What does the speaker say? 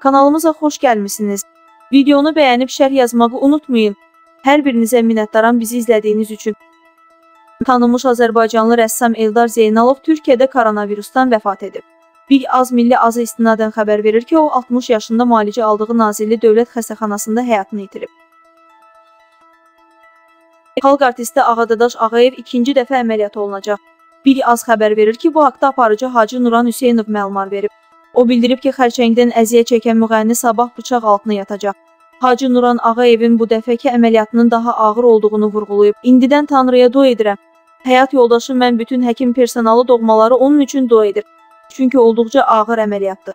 Kanalımıza xoş gəlmisiniz. Videonu bəyənib şərh yazmağı unutmayın. Hər birinizə minnətdaram bizi izlədiyiniz üçün. Tanınmış Azərbaycanlı rəssam Eldar Zeynalov Türkiyədə koronavirusdan vəfat edib. Bir az milli azı istinadən xəbər verir ki, o 60 yaşında müalicə aldığı Nazilli Dövlət Xəstəxanasında həyatını itirib. Xalq artisti Ağadadaş Ağayev ikinci dəfə əməliyyat olunacaq. Bir az xəbər verir ki, bu haqda aparıcı Hacı Nuran Hüseynov məlumat verib. O bildirib ki, xərçəngdən əziyyət çəkən müğənni sabah bıçaq altına yatacaq. Hacı Nuran Ağayevin bu dəfəki əməliyyatının daha ağır olduğunu vurğulayıb. İndidən Tanrıya dua edirəm. Həyat yoldaşım mən bütün həkim personalı doğmaları onun üçün dua edir. Çünki olduqca ağır əməliyyatdır.